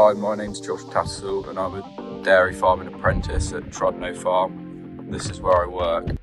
Hi, my name's Josh Tassel and I'm a dairy farming apprentice at Trudno Farm. This is where I work.